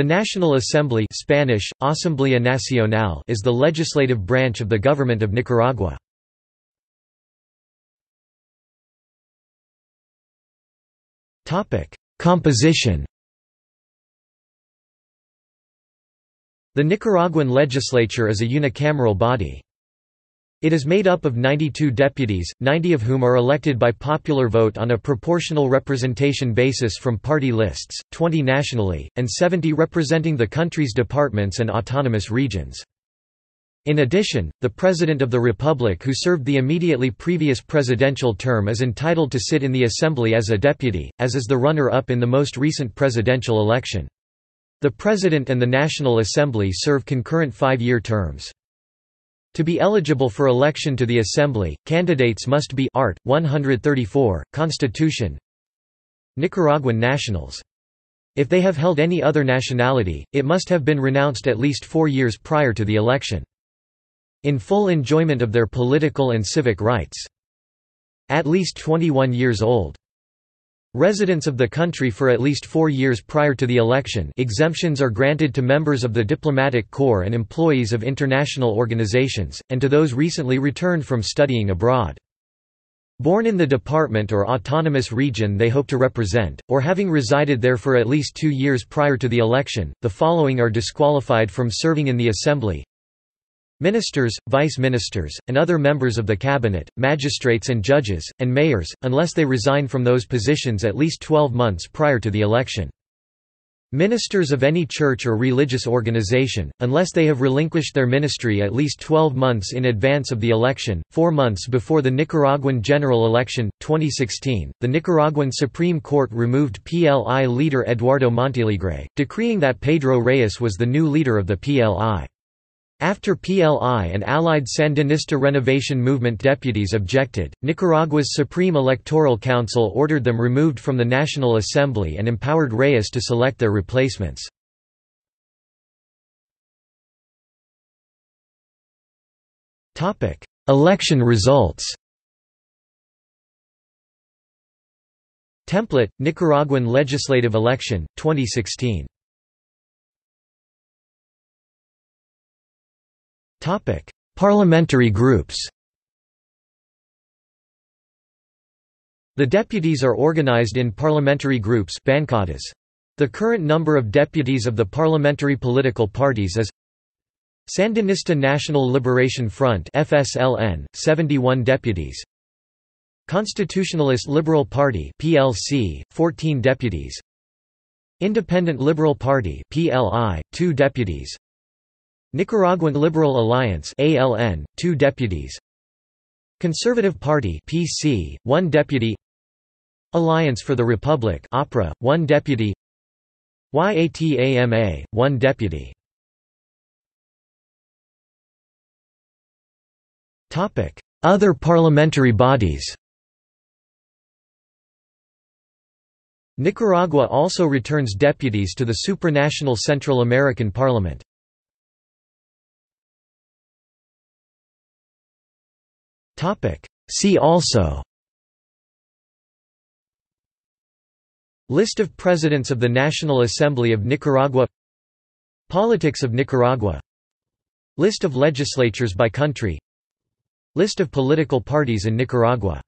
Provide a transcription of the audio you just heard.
The National Assembly Spanish, Asamblea Nacional is the legislative branch of the government of Nicaragua. Composition The Nicaraguan legislature is a unicameral body. It is made up of 92 deputies, 90 of whom are elected by popular vote on a proportional representation basis from party lists, 20 nationally, and 70 representing the country's departments and autonomous regions. In addition, the President of the Republic who served the immediately previous presidential term is entitled to sit in the Assembly as a deputy, as is the runner-up in the most recent presidential election. The President and the National Assembly serve concurrent five-year terms. To be eligible for election to the Assembly, candidates must be Art. 134, Constitution Nicaraguan nationals. If they have held any other nationality, it must have been renounced at least four years prior to the election. In full enjoyment of their political and civic rights. At least 21 years old. Residents of the country for at least four years prior to the election exemptions are granted to members of the diplomatic corps and employees of international organizations, and to those recently returned from studying abroad. Born in the department or autonomous region they hope to represent, or having resided there for at least two years prior to the election, the following are disqualified from serving in the Assembly Ministers, vice-ministers, and other members of the cabinet, magistrates and judges, and mayors, unless they resign from those positions at least 12 months prior to the election. Ministers of any church or religious organization, unless they have relinquished their ministry at least 12 months in advance of the election, four months before the Nicaraguan general election, 2016, the Nicaraguan Supreme Court removed PLI leader Eduardo Montealegre, decreeing that Pedro Reyes was the new leader of the PLI. After PLI and allied Sandinista Renovation Movement deputies objected, Nicaragua's Supreme Electoral Council ordered them removed from the National Assembly and empowered Reyes to select their replacements. Election results Template, Nicaraguan legislative election, 2016 Topic: Parliamentary groups. The deputies are organized in parliamentary groups bancadas. The current number of deputies of the parliamentary political parties is Sandinista National Liberation Front FSLN 71 deputies Constitutionalist Liberal Party PLC 14 deputies Independent Liberal Party PLI 2 deputies Nicaraguan Liberal Alliance ALN, two deputies. Conservative Party PC, one deputy. Alliance for the Republic APRA, one deputy. YATAMA, one deputy. Other parliamentary bodies. Nicaragua also returns deputies to the supranational Central American Parliament. See also. List of Presidents of the National Assembly of Nicaragua. Politics of Nicaragua. List of legislatures by country. List of political parties in Nicaragua